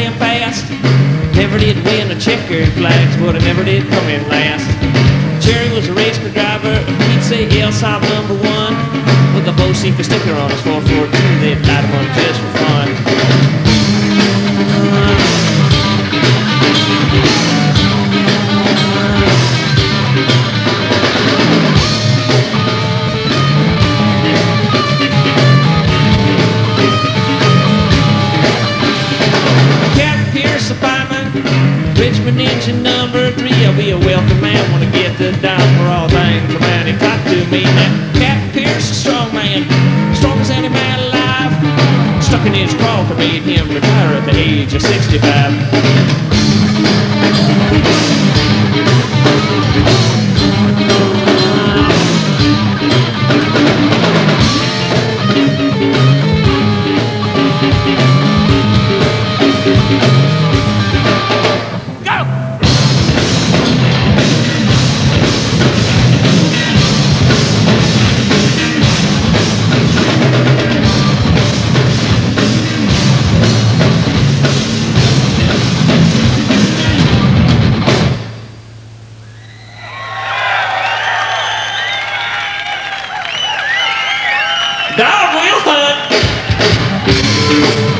damn fast. Never did win a checkered flags, but I never did come in last. Jerry was a race car driver, he'd say I'm number one. With the Bocephus sticker on his 442, they'd light him up just for I'll be a wealthy man when I get the dime for all things. A man he talked to me now. Captain Pierce, a strong man, strongest any man alive. Stuck in his craw to made him retire at the age of 65.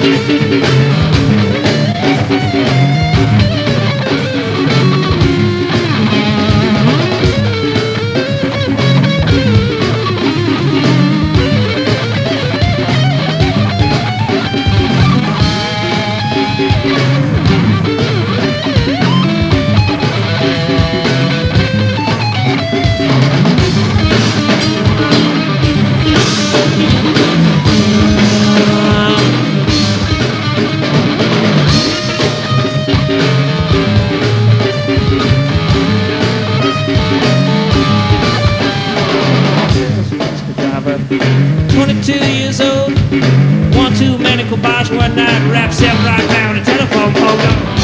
Driver. Many kiboshes one night. Rap self right down the telephone pole.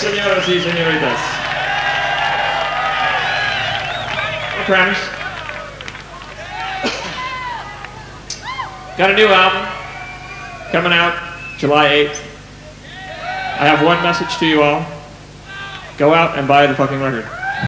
Señoras y señoritas. Got a new album coming out July 8th. I have one message to you all. Go out and buy the fucking record.